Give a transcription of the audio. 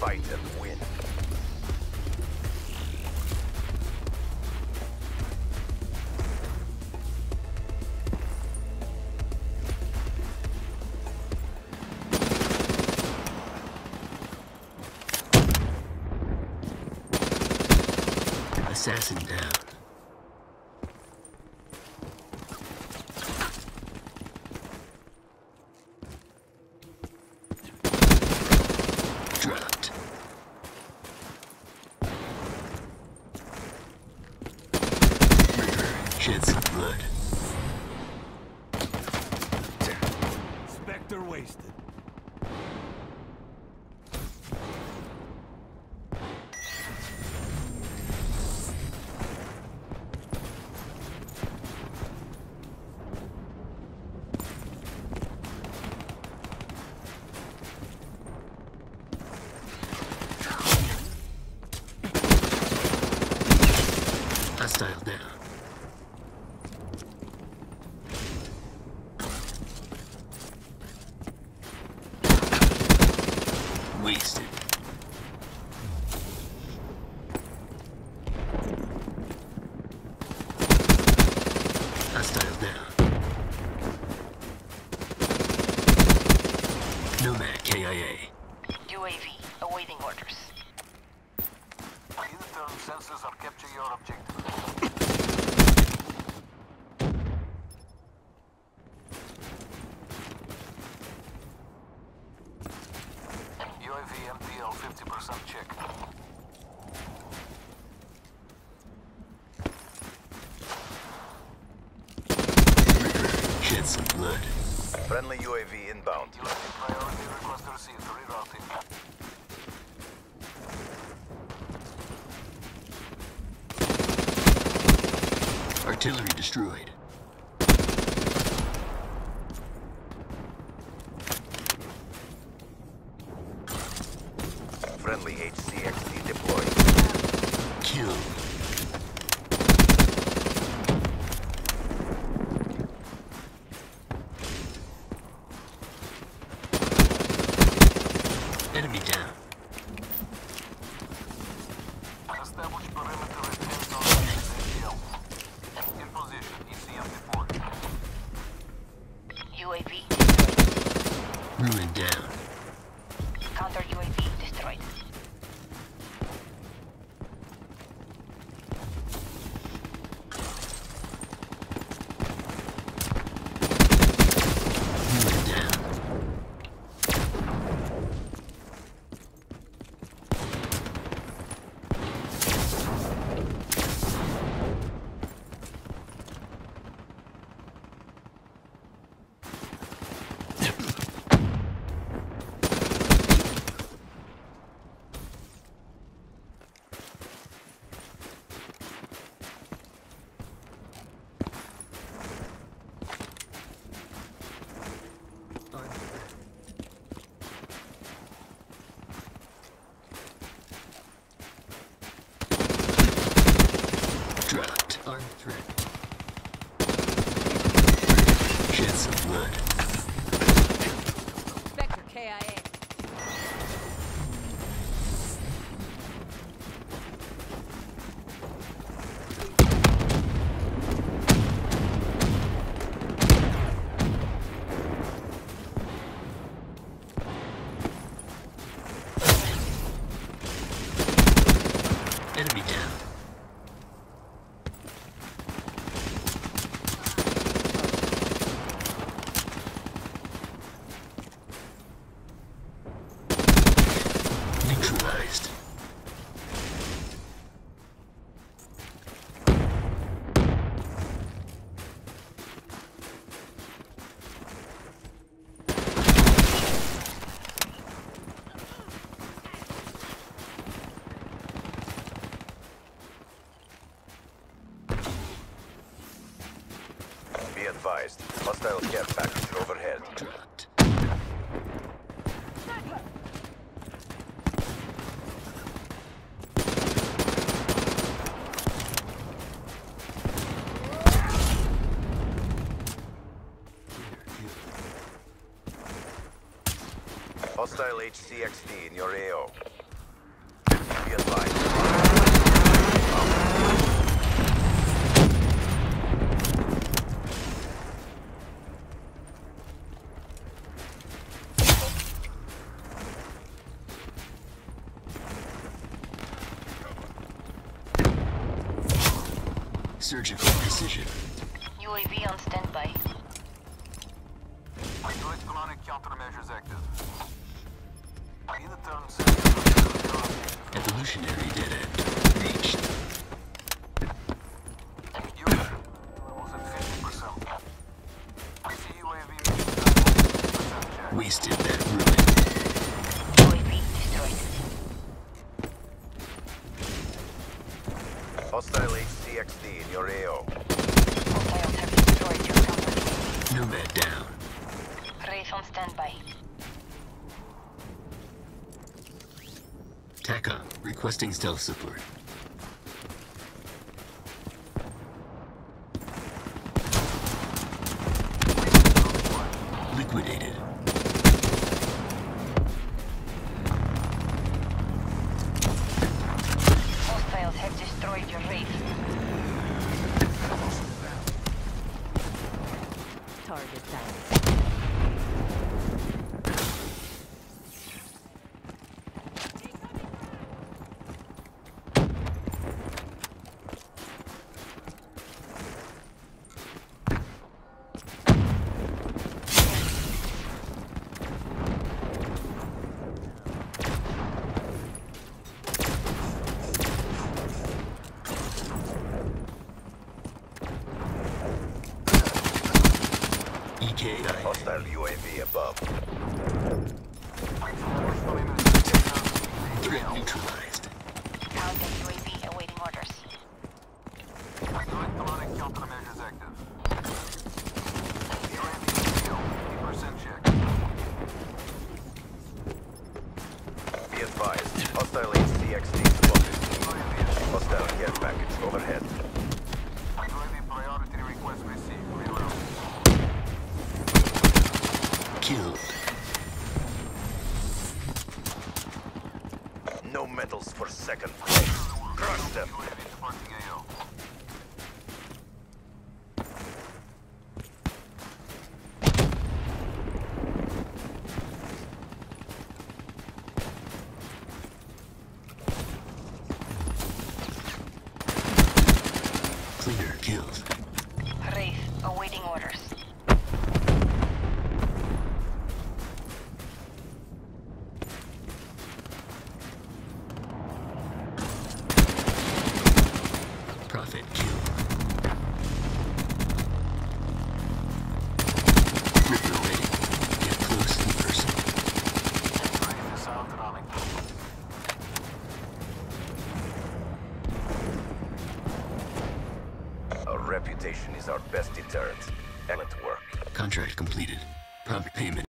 fight and win. Assassin down. Dropped. Murderer shed some blood. Spectre wasted. Hostile down. Wasted. Hostile down. Nomad KIA. UAV, awaiting orders. Internal sensors are capture your objective. UAV MPL 50% check. Murderer shed some blood. Friendly UAV inbound. UAV priority request received. Rerouting. Artillery destroyed. Friendly HCXD deployed. Kill. Enemy down. Establish perimeter at 10 zone In position. ECM deployed. UAV, Ruin down. counter UAV destroyed. Ruin down. Dropped. Armed threat. Shed some blood. Spectre KIA. Enemy down. Neutralized. Be advised. Hostile care package overhead. Hostile HCXD in your AO. Surgical precision. UAV on standby. Electronic countermeasures active. In the terms Evolutionary dead end. Reached. UAV levels at 50%. I see UAV percent check. Wasted that ruin. UAV destroyed. Hostile HCXD in your AO. Hostiles have destroyed your company. Nomad down. Wraith on standby. TACOM requesting stealth support. Liquidated. Hostiles have destroyed your Wraith. Target down. EKI. Hostile UAV above. Threat neutralized. Counter UAV awaiting orders. Electronic countermeasures active. UAV percent check. Be advised. Hostile HCXD spotted. Hostile care package overhead. UAV priority request received. Reload. Killed. Our reputation is our best deterrent. Excellent work. Contract completed. Prompt payment.